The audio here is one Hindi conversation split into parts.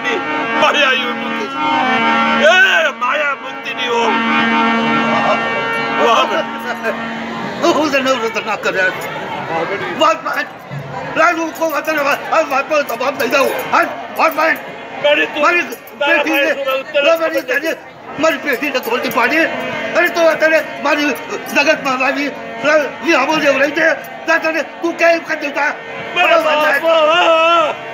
नहीं माया मुक्ति ए माया मुक्ति नहीं हो Who's the nose of the knocker there? What man? Raju ko watan wa ab wapas tabab dai dau. Han what man? मेरी मेरी बेटी ने मेरी जाने मेरी बेटी ने खोल के पाड़ी अरे तो तेरे मारी जगत मारा भी ये हम जो रही थे तेरे तू क्या करते था मेरा बाप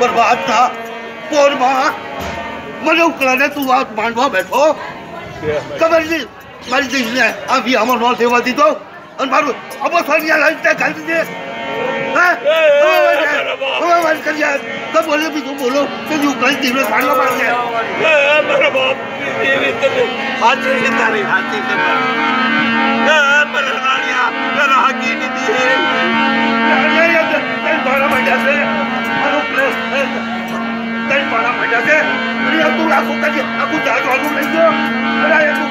बर्बाद था कौन माँ मने उकलाने तू बात मानवा बैठो कबर जी मारी दी ने अभी हमर नौ सेवा दी तो अन मारो अब सरिया लाइट का गाल दे हैं ओ मार कर यार તો બોલો બીજું બોલો તો જો કઈ દિવસ હાલો પાસે મારો બાપ એ રીતે હાચી છે તારી હાચી છે મારા રાણિયા મારા હાકી દીધી રાણિયા તને ભાડા માંડ્યા છે મારું પ્લેસ તને ભાડા માંડ્યા છે તું આખું કાઢી આખું જહાજ વાળું લઈ ગયો અરે આખું